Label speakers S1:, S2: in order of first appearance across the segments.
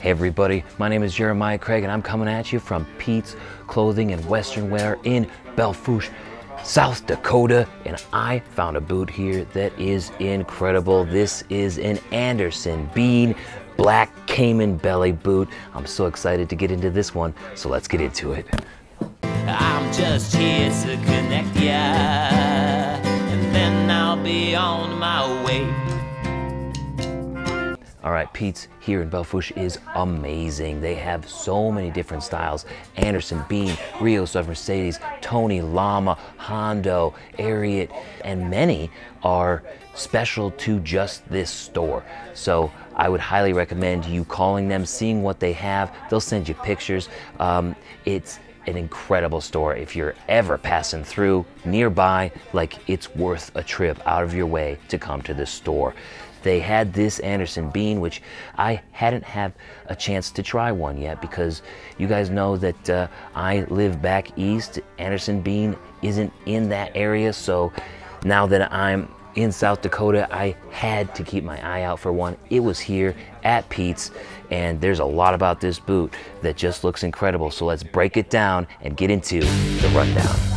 S1: Hey everybody, my name is Jeremiah Craig and I'm coming at you from Pete's Clothing and Western Wear in Belle Fourche, South Dakota. And I found a boot here that is incredible. This is an Anderson Bean black Caiman belly boot. I'm so excited to get into this one, so let's get into it.
S2: I'm just here to connect ya, and then I'll be on my way.
S1: All right, Pete's here in Belle Fourche is amazing. They have so many different styles. Anderson Bean, Rios of Mercedes, Tony Lama, Hondo, Ariat, and many are special to just this store. So I would highly recommend you calling them, seeing what they have. They'll send you pictures. Um, it's an incredible store. If you're ever passing through nearby, like it's worth a trip out of your way to come to this store they had this Anderson bean, which I hadn't had a chance to try one yet because you guys know that uh, I live back east. Anderson bean isn't in that area, so now that I'm in South Dakota, I had to keep my eye out for one. It was here at Pete's, and there's a lot about this boot that just looks incredible. So let's break it down and get into the rundown.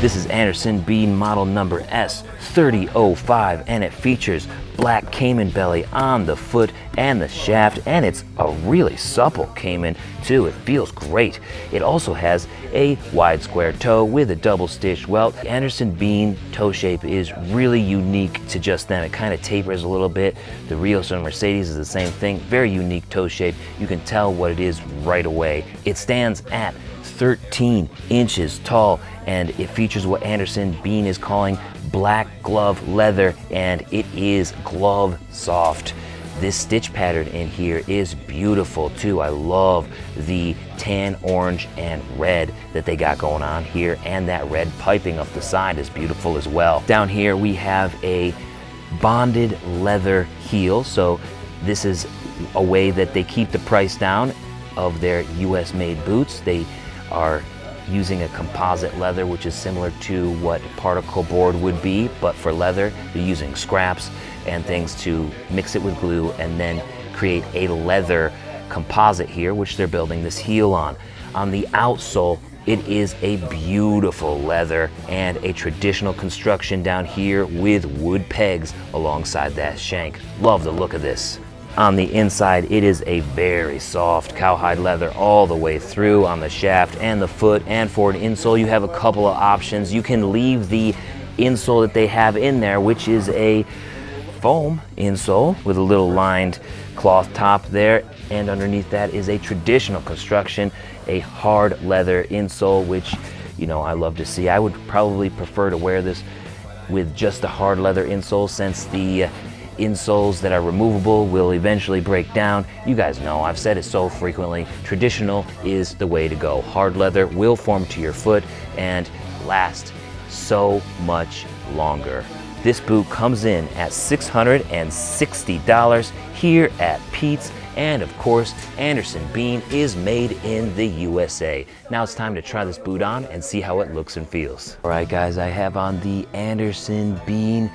S1: This is Anderson Bean model number S3005 and it features black caiman belly on the foot and the shaft and it's a really supple caiman too. It feels great. It also has a wide square toe with a double stitched welt. Anderson Bean toe shape is really unique to just them. It kind of tapers a little bit. The Rios and Mercedes is the same thing. Very unique toe shape. You can tell what it is right away. It stands at 13 inches tall and it features what Anderson Bean is calling black glove leather and it is glove soft. This stitch pattern in here is beautiful too. I love the tan, orange, and red that they got going on here and that red piping up the side is beautiful as well. Down here we have a bonded leather heel. So this is a way that they keep the price down of their US made boots. They are using a composite leather, which is similar to what particle board would be, but for leather, they're using scraps and things to mix it with glue and then create a leather composite here, which they're building this heel on. On the outsole, it is a beautiful leather and a traditional construction down here with wood pegs alongside that shank. Love the look of this. On the inside, it is a very soft cowhide leather all the way through on the shaft and the foot. And for an insole, you have a couple of options. You can leave the insole that they have in there, which is a foam insole with a little lined cloth top there. And underneath that is a traditional construction, a hard leather insole, which, you know, I love to see. I would probably prefer to wear this with just a hard leather insole since the insoles that are removable will eventually break down. You guys know, I've said it so frequently, traditional is the way to go. Hard leather will form to your foot and last so much longer. This boot comes in at $660 here at Pete's and of course, Anderson Bean is made in the USA. Now it's time to try this boot on and see how it looks and feels. All right guys, I have on the Anderson Bean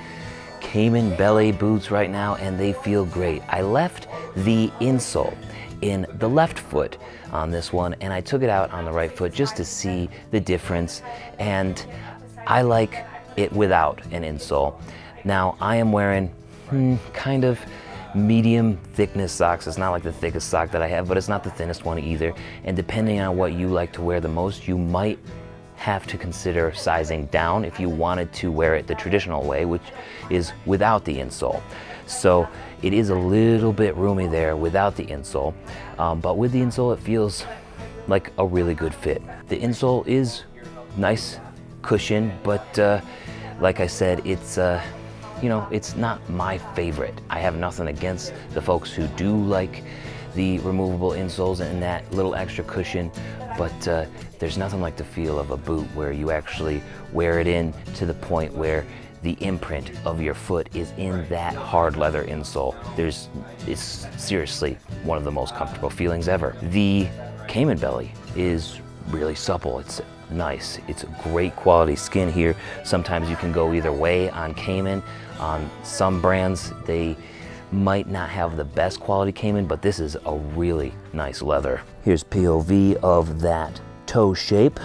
S1: Caiman belly boots right now and they feel great. I left the insole in the left foot on this one and I took it out on the right foot just to see the difference and I like it without an insole. Now I am wearing hmm, kind of medium thickness socks. It's not like the thickest sock that I have, but it's not the thinnest one either. And depending on what you like to wear the most, you might have to consider sizing down if you wanted to wear it the traditional way, which is without the insole. So it is a little bit roomy there without the insole, um, but with the insole it feels like a really good fit. The insole is nice cushion, but uh, like I said, it's uh, you know, it's not my favorite. I have nothing against the folks who do like the removable insoles and that little extra cushion, but uh, there's nothing like the feel of a boot where you actually wear it in to the point where the imprint of your foot is in that hard leather insole. There's, it's seriously one of the most comfortable feelings ever. The Caiman Belly is really supple. It's nice. It's great quality skin here. Sometimes you can go either way on Caiman. On some brands, they might not have the best quality Caiman, but this is a really nice leather. Here's POV of that toe shape.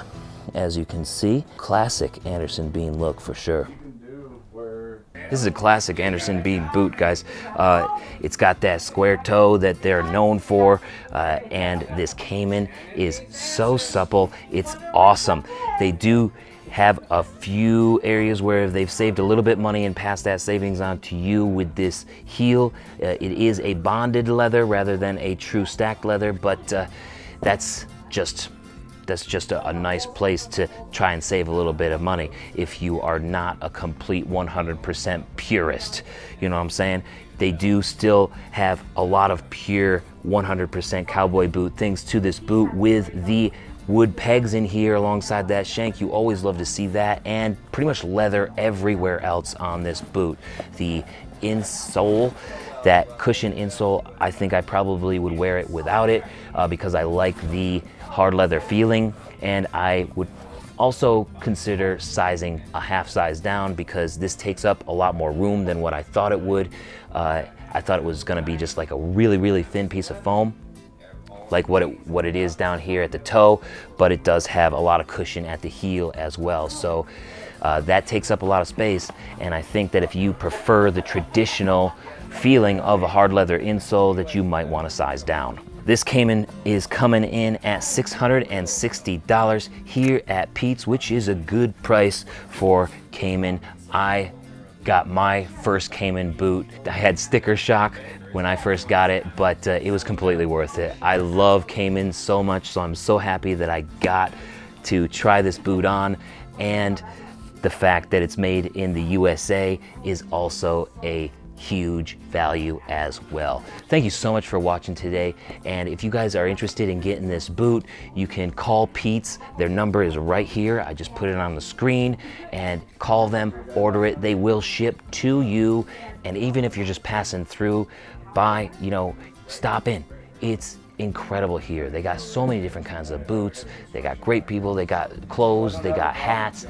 S1: As you can see, classic Anderson Bean look for sure. This is a classic Anderson Bean boot, guys. Uh, it's got that square toe that they're known for, uh, and this Caiman is so supple. It's awesome. They do have a few areas where they've saved a little bit money and passed that savings on to you with this heel. Uh, it is a bonded leather rather than a true stacked leather, but uh, that's just that's just a, a, nice place to try and save a little bit of money if you are not a complete 100% purist. You know what I'm saying? They do still have a lot of pure 100% cowboy boot things to this boot with the wood pegs in here alongside that shank. You always love to see that and pretty much leather everywhere else on this boot. The insole that cushion insole, I think I probably would wear it without it uh, because I like the hard leather feeling and I would also consider sizing a half size down because this takes up a lot more room than what I thought it would. Uh, I thought it was gonna be just like a really, really thin piece of foam like what it, what it is down here at the toe, but it does have a lot of cushion at the heel as well. So uh, that takes up a lot of space. And I think that if you prefer the traditional feeling of a hard leather insole that you might want to size down. This Caiman is coming in at $660 here at Pete's, which is a good price for Caiman. I got my first Caiman boot. I had sticker shock when I first got it, but uh, it was completely worth it. I love Caiman so much, so I'm so happy that I got to try this boot on. And the fact that it's made in the USA is also a huge value as well. Thank you so much for watching today. And if you guys are interested in getting this boot, you can call Pete's. Their number is right here. I just put it on the screen and call them, order it. They will ship to you. And even if you're just passing through by, you know, stop in. It's incredible here. They got so many different kinds of boots. They got great people. They got clothes. They got hats.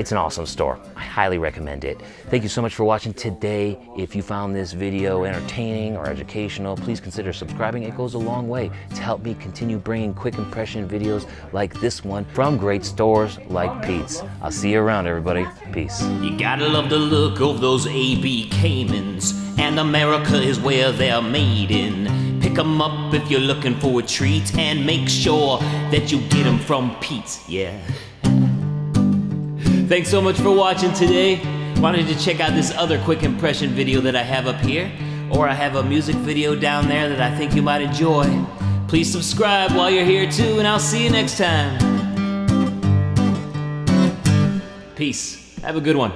S1: It's an awesome store. I highly recommend it. Thank you so much for watching today. If you found this video entertaining or educational, please consider subscribing. It goes a long way to help me continue bringing quick impression videos like this one from great stores like Pete's. I'll see you around, everybody. Peace.
S2: You gotta love the look of those AB Caimans, and America is where they're made in. Pick 'em up if you're looking for a treat, and make sure that you get 'em from Pete's, yeah. Thanks so much for watching today. Wanted to check out this other quick impression video that I have up here, or I have a music video down there that I think you might enjoy. Please subscribe while you're here too, and I'll see you next time. Peace. Have a good one.